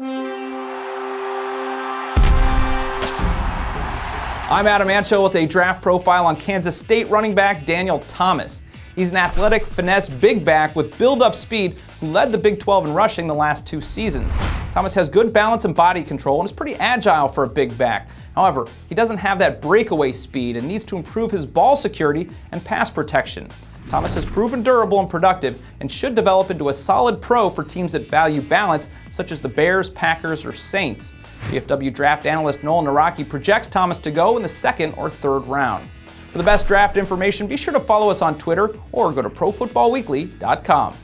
I'm Adam Ancho with a draft profile on Kansas State running back Daniel Thomas. He's an athletic, finesse big back with build-up speed who led the Big 12 in rushing the last two seasons. Thomas has good balance and body control and is pretty agile for a big back. However, he doesn't have that breakaway speed and needs to improve his ball security and pass protection. Thomas has proven durable and productive and should develop into a solid pro for teams that value balance, such as the Bears, Packers, or Saints. PFW draft analyst Nolan Nawrocki projects Thomas to go in the second or third round. For the best draft information, be sure to follow us on Twitter or go to ProFootballWeekly.com.